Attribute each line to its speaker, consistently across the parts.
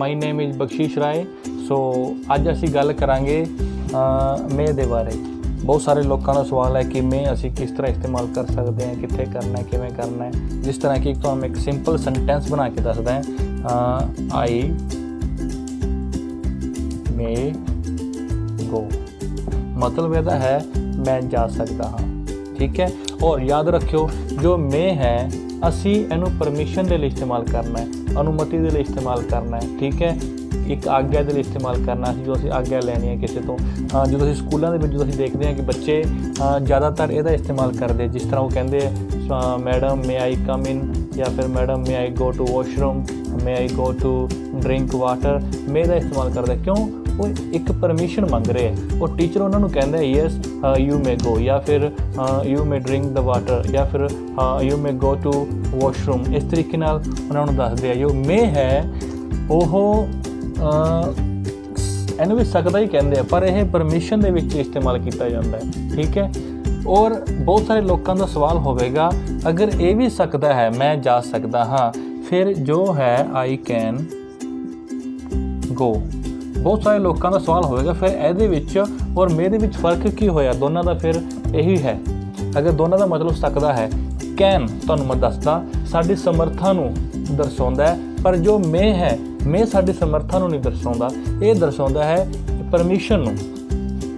Speaker 1: My name is ਬਖਸ਼ੀਸ਼ ਰਾਏ। ਸੋ ਅੱਜ ਅਸੀਂ ਗੱਲ ਕਰਾਂਗੇ ਮੇਹ ਦੇ ਬਾਰੇ। ਬਹੁਤ ਸਾਰੇ ਲੋਕਾਂ ਦਾ ਸਵਾਲ ਹੈ ਕਿ ਮੈਂ ਅਸੀਂ ਕਿਸ ਤਰ੍ਹਾਂ ਇਸਤੇਮਾਲ ਕਰ ਸਕਦੇ ਹਾਂ, ਕਿੱਥੇ ਕਰਨਾ ਹੈ, ਕਿਵੇਂ ਕਰਨਾ ਹੈ। ਜਿਸ ਤਰ੍ਹਾਂ ਕਿ ਤੁਹਾਨੂੰ ਇੱਕ ਸਿੰਪਲ ਸੈਂਟੈਂਸ ਬਣਾ ਕੇ ਦੱਸਦਾ ਹੈ ਆਈ ਮੇ ਗੋ ਮਤਲਬ ਇਹਦਾ ਹੈ, ਮੈਂ ਜਾ ਸਕਦਾ ਹਾਂ। ਠੀਕ ਹੈ? ਔਰ ਯਾਦ ਰੱਖਿਓ, ਜੋ ਮੈਂ ਹੈ ਅਸੀਂ ਇਹਨੂੰ ਪਰਮਿਸ਼ਨ ਦੇ ਲਈ ਇਸਤੇਮਾਲ ਕਰਨਾ ਹੈ, ਅਨੁਮਤੀ ਦੇ ਲਈ ਇਸਤੇਮਾਲ ਕਰਨਾ ਹੈ, ਠੀਕ ਹੈ? ਇੱਕ ਆਗਿਆ ਦੇ ਲਈ ਇਸਤੇਮਾਲ ਕਰਨਾ ਸੀ ਜੋ ਅਸੀਂ ਆਗਿਆ ਲੈਣੀ ਹੈ ਕਿਸੇ ਤੋਂ। ਜਦੋਂ ਅਸੀਂ ਸਕੂਲਾਂ ਦੇ ਵਿੱਚ ਜਦੋਂ ਅਸੀਂ ਦੇਖਦੇ ਹਾਂ ਕਿ ਬੱਚੇ ਜ਼ਿਆਦਾਤਰ ਇਹਦਾ ਇਸਤੇਮਾਲ ਕਰਦੇ, ਜਿਸ ਤਰ੍ਹਾਂ ਉਹ ਕਹਿੰਦੇ madam may I come in ਜਾਂ ਫਿਰ, madam may I go to washroom may I go to drink water may ਦਾ ਇਸਤੇਮਾਲ ਕਰਦੇ, ਕਿਉਂ? ਉਹ ਇੱਕ ਪਰਮਿਸ਼ਨ ਮੰਗ ਰਹੇ ਹੈ ਉਹ ਟੀਚਰ ਉਹਨਾਂ ਨੂੰ ਕਹਿੰਦਾ ਯੈਸ ਯੂ ਮੇ ਗੋ ਜਾਂ ਫਿਰ you may drink the water ਜਾਂ ਫਿਰ you may go to washroom ਇਸ ਤਰੀਕੇ ਨਾਲ ਉਹਨਾਂ ਨੂੰ ਦੱਸਦੇ ਆ। ਜੋ ਮੇ ਹੈ, ਉਹ ਇਹਨੂੰ ਵੀ ਸਕਦਾ ਹੀ ਕਹਿੰਦੇ ਆ, ਪਰ ਇਹ ਪਰਮਿਸ਼ਨ ਦੇ ਵਿੱਚ ਇਸਤੇਮਾਲ ਕੀਤਾ ਜਾਂਦਾ ਹੈ। ਠੀਕ ਹੈ? ਔਰ ਬਹੁਤ ਸਾਰੇ ਲੋਕਾਂ ਦਾ ਸਵਾਲ ਹੋਵੇਗਾ, ਅਗਰ ਇਹ ਵੀ ਸਕਦਾ ਹੈ, ਮੈਂ ਜਾ ਸਕਦਾ ਹਾਂ, ਫਿਰ ਜੋ ਹੈ ਆਈ ਕੈਨ ਗੋ ਬਹੁਤ ਸਾਰੇ ਲੋਕਾਂ ਦਾ ਸਵਾਲ ਹੋਵੇਗਾ, ਫਿਰ ਇਹਦੇ ਵਿੱਚ ਔਰ ਮੇਰੇ ਵਿੱਚ ਫ਼ਰਕ ਕੀ ਹੋਇਆ? ਦੋਨਾਂ ਦਾ ਫਿਰ ਇਹੀ ਹੈ। ਅਗਰ ਦੋਨਾਂ ਦਾ ਮਤਲਬ ਸਕਦਾ ਹੈ, ਕੈਨ ਤੁਹਾਨੂੰ ਮੈਂ ਦੱਸਦਾ, ਸਾਡੀ ਸਮਰੱਥਾ ਨੂੰ ਦਰਸਾਉਂਦਾ ਹੈ, ਪਰ ਜੋ ਮੈਂ ਹੈ, ਮੈਂ ਸਾਡੀ ਸਮਰੱਥਾ ਨੂੰ ਨਹੀਂ ਦਰਸਾਉਂਦਾ। ਇਹ ਦਰਸਾਉਂਦਾ ਹੈ ਪਰਮਿਸ਼ਨ ਨੂੰ।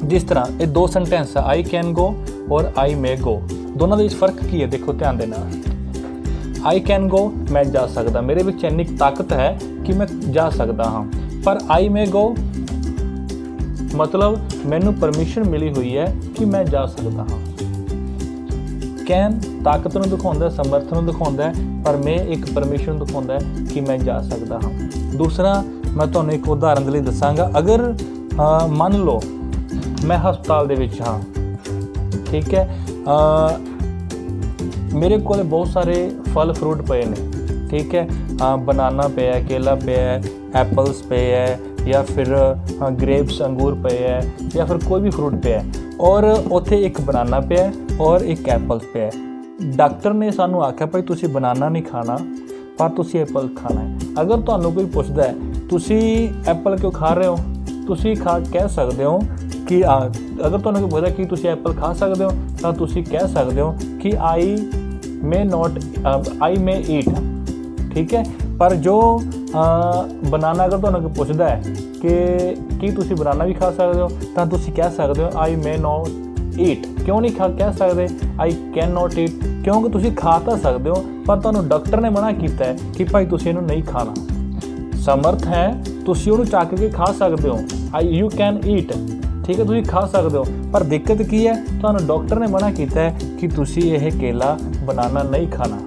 Speaker 1: ਜਿਸ ਤਰ੍ਹਾਂ ਇਹ ਦੋ ਸੈਂਟੈਂਸ ਆ ਆਈ ਕੈਨ ਗੋ ਔਰ ਆਈ ਮੇ ਗੋ ਦੋਨਾਂ ਦੇ ਵਿੱਚ ਫ਼ਰਕ ਕੀ ਹੈ? ਦੇਖੋ ਧਿਆਨ ਦੇ ਨਾਲ ਆਈ ਕੈਨ ਗੋ ਮੈਂ ਜਾ ਸਕਦਾ। ਮੇਰੇ ਵਿੱਚ ਇੰਨੀ ਤਾਕਤ ਹੈ ਕਿ ਮੈਂ ਜਾ ਸਕਦਾ ਹਾਂ। ਪਰ ਆਈ ਮੇ ਗੋ। ਮਤਲਬ ਮੈਨੂੰ ਪਰਮਿਸ਼ਨ ਮਿਲੀ ਹੋਈ ਹੈ ਕਿ ਮੈਂ ਜਾ ਸਕਦਾ ਹਾਂ। ਕੈਨ ਤਾਕਤ ਨੂੰ ਦਿਖਾਉਂਦਾ ਸਮਰਥਨ ਨੂੰ ਦਿਖਾਉਂਦਾ, ਪਰ ਮੈਂ ਇੱਕ ਪਰਮਿਸ਼ਨ ਦਿਖਾਉਂਦਾ ਕਿ ਮੈਂ ਜਾ ਸਕਦਾ ਹਾਂ। ਦੂਸਰਾ, ਮੈਂ ਤੁਹਾਨੂੰ ਇੱਕ ਉਦਾਹਰਨ ਦੇ ਲਈ ਦੱਸਾਂਗਾ। ਅਗਰ ਮੰਨ ਲਓ, ਮੈਂ ਹਸਪਤਾਲ ਦੇ ਵਿੱਚ ਹਾਂ, ਠੀਕ ਹੈ ਮੇਰੇ ਕੋਲ ਬਹੁਤ ਸਾਰੇ ਫਲ ਫਰੂਟ ਪਏ ਨੇ। ਠੀਕ ਹੈ? ਬਨਾਨਾ ਪਿਆ ਕੇਲਾ ਪਿਆ ਐਪਲਸ ਪਏ ਹੈ, ਜਾਂ ਫਿਰ ਗ੍ਰੇਪਸ, ਅੰਗੂਰ ਪਏ ਹੈ, ਜਾਂ ਫਿਰ ਕੋਈ ਵੀ ਫਰੂਟ ਪਿਆ ਹੈ। ਔਰ ਉੱਥੇ ਇੱਕ ਬਨਾਨਾ ਪਿਆ ਔਰ ਇੱਕ ਐਪਲ ਪਿਆ ਡਾਕਟਰ ਨੇ ਸਾਨੂੰ ਆਖਿਆ, ਭਾਈ, ਤੁਸੀਂ ਬਨਾਨਾ ਨਹੀਂ ਖਾਣਾ, ਪਰ ਤੁਸੀਂ ਐਪਲ ਖਾਣਾ ਹੈ। ਅਗਰ ਤੁਹਾਨੂੰ ਕੋਈ ਪੁੱਛਦਾ ਹੈ, ਤੁਸੀਂ ਐਪਲ ਕਿਉਂ ਖਾ ਰਹੇ ਹੋ? ਤੁਸੀਂ ਖਾ, ਕਹਿ ਸਕਦੇ ਹੋ ਕਿ ਅਗਰ ਤੁਹਾਨੂੰ ਕੋਈ ਪੁੱਛਦਾ ਕਿ ਤੁਸੀਂ ਐਪਲ ਖਾ ਸਕਦੇ ਹੋ, ਤਾਂ ਤੁਸੀਂ ਕਹਿ ਸਕਦੇ ਹੋ ਕਿ ਆਈ ਮੇ ਨਾਟ ਆਈ ਮੇ ਈਟ ਠੀਕ ਹੈ? ਪਰ ਜੋ ਬਨਾਨਾ ਅਗਰ ਤੁਹਾਨੂੰ ਕੋਈ ਪੁੱਛਦਾ ਹੈ ਕਿ ਕੀ ਤੁਸੀਂ ਬਨਾਨਾ ਵੀ ਖਾ ਸਕਦੇ ਹੋ, ਤਾਂ ਤੁਸੀਂ ਕਹਿ ਸਕਦੇ ਹੋ ਆਈ ਮੇ ਨਾਟ ਈਟ ਕਿਉਂ ਨਹੀਂ ਖਾ, ਕਹਿ ਸਕਦੇ? ਆਈ ਕੈਨ ਨਾਟ ਈਟ ਕਿਉਂਕਿ ਤੁਸੀਂ ਖਾ ਤਾਂ ਸਕਦੇ ਹੋ, ਪਰ ਤੁਹਾਨੂੰ ਡਾਕਟਰ ਨੇ ਮਨਾ ਕੀਤਾ ਹੈ ਕਿ ਭਾਈ ਤੁਸੀਂ ਇਹਨੂੰ ਨਹੀਂ ਖਾਣਾ। ਸਮਰਥ ਹੈ, ਤੁਸੀਂ ਉਹਨੂੰ ਚੱਕ ਕੇ ਖਾ ਸਕਦੇ ਹੋ। ਆਈ ਯੂ ਕੈਨ ਈਟ ਠੀਕ ਹੈ, ਤੁਸੀਂ ਖਾ ਸਕਦੇ ਹੋ। ਪਰ ਦਿੱਕਤ ਕੀ ਹੈ? ਤੁਹਾਨੂੰ ਡਾਕਟਰ ਨੇ ਮਨਾ ਕੀਤਾ ਹੈ ਕਿ ਤੁਸੀਂ ਇਹ ਕੇਲਾ ਬਨਾਨਾ ਨਹੀਂ ਖਾਣਾ।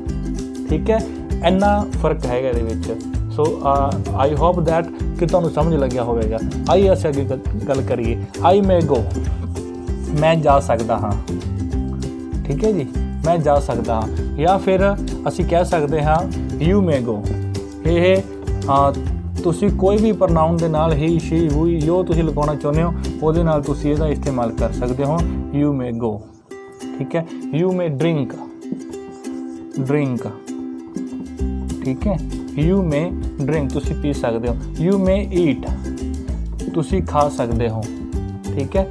Speaker 1: ਠੀਕ ਹੈ? ਇੰਨਾ ਫ਼ਰਕ ਹੈਗਾ ਇਹਦੇ ਵਿੱਚ। ਸੋ ਆਈ ਹੋਪ ਥੈਟ ਕਿ ਤੁਹਾਨੂੰ ਸਮਝ ਲੱਗਿਆ ਹੋਵੇਗਾ। ਆਈ ਅਸੀਂ ਅੱਗੇ ਗੱਲ ਕਰੀਏ। ਆਈ ਮੇ ਗੋ ਮੈਂ ਜਾ ਸਕਦਾ ਹਾਂ। ਠੀਕ ਹੈ ਜੀ? ਮੈਂ ਜਾ ਸਕਦਾ ਹਾਂ। ਜਾਂ ਫਿਰ ਅਸੀਂ ਕਹਿ ਸਕਦੇ ਹਾਂ ਯੂ ਮੇ ਗੋ ਇਹ ਤੁਸੀਂ ਕੋਈ ਵੀ ਪ੍ਰਨਾਉਨ ਦੇ ਨਾਲ ਹੀ ਸ਼ੀ ਹੁਈ ਜੋ ਤੁਸੀਂ ਲਗਾਉਣਾ ਚਾਹੁੰਦੇ ਹੋ, ਉਹਦੇ ਨਾਲ ਤੁਸੀਂ ਇਹਦਾ ਇਸਤੇਮਾਲ ਕਰ ਸਕਦੇ ਹੋ। ਯੂ ਮੇ ਗੋ ਠੀਕ ਹੈ? ਯੂ ਮੇ ਡਰਿੰਕ ਡਰਿੰਕ ਠੀਕ ਹੈ? ਯੂ ਮੇ ਡਰਿੰਕ ਤੁਸੀਂ ਪੀ ਸਕਦੇ ਹੋ। ਯੂ ਮੇ ਈਟ ਤੁਸੀਂ ਖਾ ਸਕਦੇ ਹੋ। ਠੀਕ ਹੈ?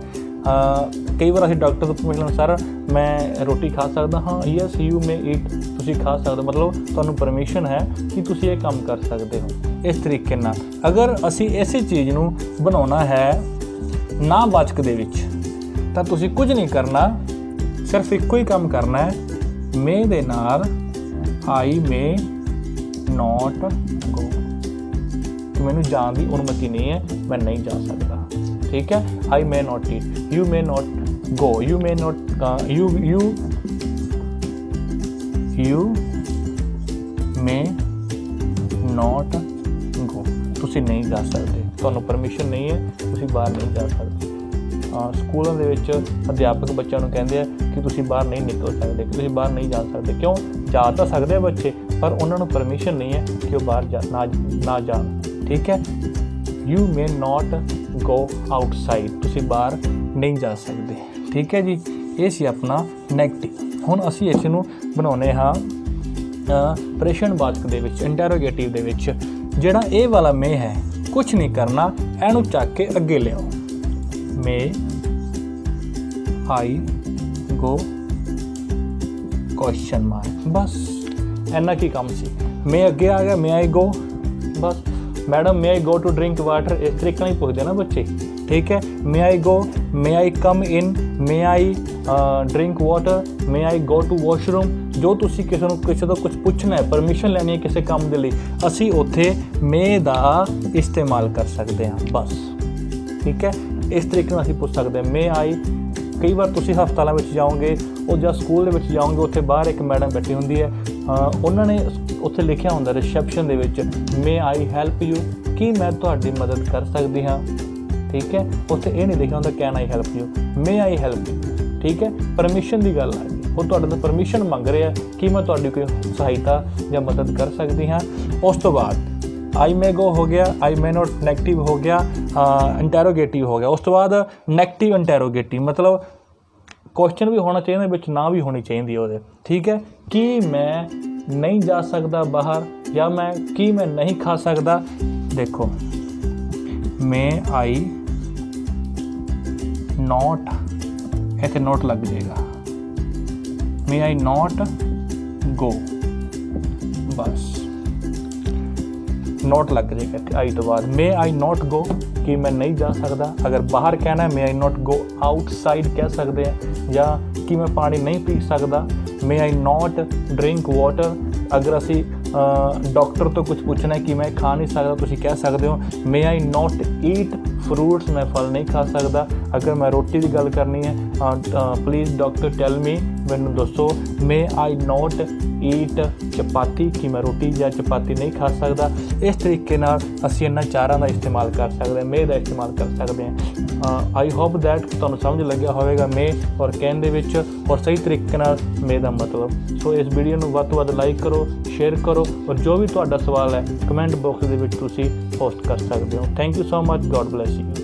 Speaker 1: ਕਈ ਵਾਰ ਅਸੀਂ ਡਾਕਟਰ ਤੋਂ ਪੁੱਛਣਾ ਸਰ, ਮੈਂ ਰੋਟੀ ਖਾ ਸਕਦਾ ਹਾਂ? ਯੈਸ ਯੂ ਮੇ ਈਟ ਤੁਸੀਂ ਖਾ ਸਕਦੇ ਮਤਲਬ ਤੁਹਾਨੂੰ ਪਰਮਿਸ਼ਨ ਹੈ ਕਿ ਤੁਸੀਂ ਇਹ ਕੰਮ ਕਰ ਸਕਦੇ ਹੋ। ਇਸ ਤਰੀਕੇ ਨਾਲ, ਅਗਰ ਅਸੀਂ ਇਸੇ ਚੀਜ਼ ਨੂੰ ਬਣਾਉਣਾ ਹੈ ਨਾ ਬਾਚਕ ਦੇ ਵਿੱਚ, ਤਾਂ ਤੁਸੀਂ ਕੁਝ ਨਹੀਂ ਕਰਨਾ, ਸਿਰਫ ਇੱਕੋ ਹੀ ਕੰਮ ਕਰਨਾ ਹੈ। ਮੇ ਦੇ ਨਾਲ ਆਈ ਮੇ ਨਾਟ ਗੋ ਕਿ ਮੈਨੂੰ ਜਾਣ ਦੀ ਅਨੁਮਤੀ ਨਹੀਂ ਹੈ, ਮੈਂ ਨਹੀਂ ਜਾ ਸਕਦਾ। ਠੀਕ ਹੈ? I may not eat you may not go you may not you you you may may go ਤੁਸੀਂ ਨਹੀਂ ਜਾ ਸਕਦੇ। ਤੁਹਾਨੂੰ ਪਰਮਿਸ਼ਨ ਨਹੀਂ ਹੈ, ਤੁਸੀਂ ਬਾਹਰ ਨਹੀਂ ਜਾ ਸਕਦੇ। ਸਕੂਲਾਂ ਦੇ ਵਿੱਚ ਅਧਿਆਪਕ ਬੱਚਿਆਂ ਨੂੰ ਕਹਿੰਦੇ ਆ ਕਿ ਤੁਸੀਂ ਬਾਹਰ ਨਹੀਂ ਨਿਕਲ ਸਕਦੇ, ਕਿ ਤੁਸੀਂ ਬਾਹਰ ਨਹੀਂ ਜਾ ਸਕਦੇ। ਕਿਉਂ? ਜਾ ਤਾਂ ਸਕਦੇ ਆ ਬੱਚੇ ਪਰ ਉਹਨਾਂ ਨੂੰ ਪਰਮਿਸ਼ਨ ਨਹੀਂ ਹੈ ਕਿ ਉਹ ਬਾਹਰ ਜਾ ਨਾ ਜਾਣ। ਠੀਕ ਹੈ? You may not go outside ਤੁਸੀਂ ਬਾਹਰ ਨਹੀਂ ਜਾ ਸਕਦੇ। ਠੀਕ ਹੈ ਜੀ? ਇਹ ਸੀ ਆਪਣਾ 네ਗੇਟਿਵ ਹੁਣ ਅਸੀਂ ਇਸ ਨੂੰ ਬਣਾਉਨੇ ਹਾਂ ਪ੍ਰਸ਼ਨ ਵਾਚਕ ਦੇ ਵਿੱਚ ਇੰਟਰੋਗੇਟਿਵ ਦੇ ਵਿੱਚ। ਜਿਹੜਾ ਇਹ ਵਾਲਾ ਮੇ ਹੈ ਕੁਝ ਨਹੀਂ ਕਰਨਾ, ਇਹਨੂੰ ਚੱਕ ਕੇ ਅੱਗੇ ਲਿਆਓ। May I go question mark ਬਸ। ਇੰਨਾ ਕੀ ਕੰਮ ਸੀ? ਮੈਂ ਅੱਗੇ ਆ ਗਿਆ may I go bus. Madam may I go to drink water ਇਸ ਤਰੀਕੇ ਨਾਲ ਹੀ ਪੁੱਛਦੇ ਨਾ ਬੱਚੇ। ਠੀਕ ਹੈ? May I go may I come in may I drink water may I go to washroom ਜੋ ਤੁਸੀਂ ਕਿਸੇ ਨੂੰ ਕਿਸੇ ਤੋਂ ਕੁਝ ਪੁੱਛਣਾ ਹੈ ਪਰਮਿਸ਼ਨ ਲੈਣੀ ਹੈ ਕਿਸੇ ਕੰਮ ਦੇ ਲਈ ਅਸੀਂ ਉੱਥੇ ਮੇ ਦਾ ਇਸਤੇਮਾਲ ਕਰ ਸਕਦੇ ਹਾਂ। ਬਸ। ਠੀਕ ਹੈ? ਇਸ ਤਰੀਕੇ ਨਾਲ ਅਸੀਂ ਪੁੱਛ ਸਕਦੇ ਹਾਂ। ਮੇ ਆਈ ਕਈ ਵਾਰ ਤੁਸੀਂ ਹਸਪਤਾਲਾਂ ਵਿੱਚ ਜਾਓਗੇ ਉਹ ਜਾਂ ਸਕੂਲ ਦੇ ਵਿੱਚ ਜਾਓਗੇ ਉੱਥੇ ਬਾਹਰ ਇੱਕ ਮੈਡਮ ਬੈਠੀ ਹੁੰਦੀ ਹੈ ਉਹਨਾਂ ਨੇ ਉੱਥੇ ਲਿਖਿਆ ਹੁੰਦਾ ਰਿਸੈਪਸ਼ਨ ਦੇ ਵਿੱਚ ਮੇ ਆਈ ਹੈਲਪ ਯੂ ਕੀ ਮੈਂ ਤੁਹਾਡੀ ਮਦਦ ਕਰ ਸਕਦੀ ਹਾਂ? ਠੀਕ ਹੈ? ਉੱਥੇ ਇਹ ਨਹੀਂ ਲਿਖਿਆ ਹੁੰਦਾ can I help you may I help you ਠੀਕ ਹੈ? ਪਰਮਿਸ਼ਨ ਦੀ ਗੱਲ ਆ ਉਹ ਤੁਹਾਡੇ ਤੋਂ ਪਰਮਿਸ਼ਨ ਮੰਗ ਰਿਹਾ, ਕਿ ਮੈਂ ਤੁਹਾਡੀ ਕੋਈ ਸਹਾਇਤਾ ਜਾਂ ਮਦਦ ਕਰ ਸਕਦੀ ਹਾਂ? ਉਸ ਤੋਂ ਬਾਅਦ ਆਈ ਮੇ ਗੋ ਹੋ ਗਿਆ ਆਈ ਮੇ ਨਾਟ ਨੈਗੇਟਿਵ ਹੋ ਗਿਆ ਇੰਟਰੋਗੇਟਿਵ ਹੋ ਗਿਆ। ਉਸ ਤੋਂ ਬਾਅਦ ਨੈਗੇਟਿਵ ਇੰਟਰੋਗੇਟਿਵ ਮਤਲਬ ਕੁਐਸਚਨ ਵੀ ਹੋਣਾ ਚਾਹੀਦਾ, ਵਿੱਚ ਨਾ ਵੀ ਹੋਣੀ ਚਾਹੀਦੀ ਉਹਦੇ। ਠੀਕ ਹੈ? ਕੀ ਮੈਂ ਨਹੀਂ ਜਾ ਸਕਦਾ ਬਾਹਰ ਜਾਂ ਮੈਂ, ਕੀ ਮੈਂ ਨਹੀਂ ਖਾ ਸਕਦਾ? ਦੇਖੋ, ਮੈਂ ਆਈ ਨੋਟ ਇੱਥੇ ਨੋਟ ਲੱਗ ਜਾਏਗਾ। ਮੇ ਆਈ ਨੋਟ ਗੋ ਬਸ। ਨੋਟ ਲੱਗ ਜਾਏਗਾ ਇੱਥੇ ਆਈ ਤੋਂ ਬਾਅਦ ਮੇ ਆਈ ਨਾਟ ਗੋ ਕਿ ਮੈਂ ਨਹੀਂ ਜਾ ਸਕਦਾ ਅਗਰ ਬਾਹਰ ਕਹਿਣਾ ਮੇ ਆਈ ਨਾਟ ਗੋ ਆਊਟਸਾਈਡ ਕਹਿ ਸਕਦੇ ਆ ਜਾਂ ਕਿ ਮੈਂ ਪਾਣੀ ਨਹੀਂ ਪੀ ਸਕਦਾ ਮੇ ਆਈ ਨਾਟ ਡਰਿੰਕ ਵਾਟਰ ਅਗਰ ਅਸੀਂ ਡਾਕਟਰ ਤੋਂ ਕੁਝ ਪੁੱਛਣਾ ਹੈ ਕਿ ਮੈਂ ਖਾ ਨਹੀਂ ਸਕਦਾ ਤੁਸੀਂ ਕਹਿ ਸਕਦੇ ਹੋ ਮੇ ਆਈ ਨਾਟ ਈਟ ਫਰੂਟਸ ਮੈਂ ਫਲ ਨਹੀਂ ਖਾ ਸਕਦਾ ਅਗਰ ਮੈਂ ਰੋਟੀ ਦੀ ਗੱਲ ਕਰਨੀ ਹੈ ਪਲੀਜ਼ ਡਾਕਟਰ ਟੈਲ ਮੀ ਮੈਨੂੰ ਦੱਸੋ ਮੇ ਆਈ ਨਾਟ ਈਟ ਚਪਾਤੀ? ਕਿ ਮੈਂ ਰੋਟੀ ਜਾਂ ਚਪਾਤੀ ਨਹੀਂ ਖਾ ਸਕਦਾ? ਇਸ ਤਰੀਕੇ ਨਾਲ ਅਸੀਂ ਇਹਨਾਂ ਚਾਰਾਂ ਦਾ ਇਸਤੇਮਾਲ ਕਰ ਸਕਦੇ ਹਾਂ ਮੇ ਦਾ ਇਸਤੇਮਾਲ ਕਰ ਸਕਦੇ ਹਾਂ। ਆਈ ਹੋਪ ਥੈਟ ਤੁਹਾਨੂੰ ਸਮਝ ਲੱਗਿਆ ਹੋਵੇਗਾ ਮੇ ਔਰ ਕੈਨ ਦੇ ਵਿੱਚ ਔਰ ਸਹੀ ਤਰੀਕੇ ਨਾਲ ਮੇ ਦਾ ਮਤਲਬ। ਸੋ ਇਸ ਵੀਡੀਓ ਨੂੰ ਵੱਧ ਤੋਂ ਵੱਧ ਲਾਈਕ ਕਰੋ ਸ਼ੇਅਰ ਕਰੋ ਔਰ ਜੋ ਵੀ ਤੁਹਾਡਾ ਸਵਾਲ ਹੈ ਕਮੈਂਟ ਬਾਕਸ ਦੇ ਵਿੱਚ ਤੁਸੀਂ ਪੋਸਟ ਕਰ ਸਕਦੇ ਹੋ। Thank you so much God bless you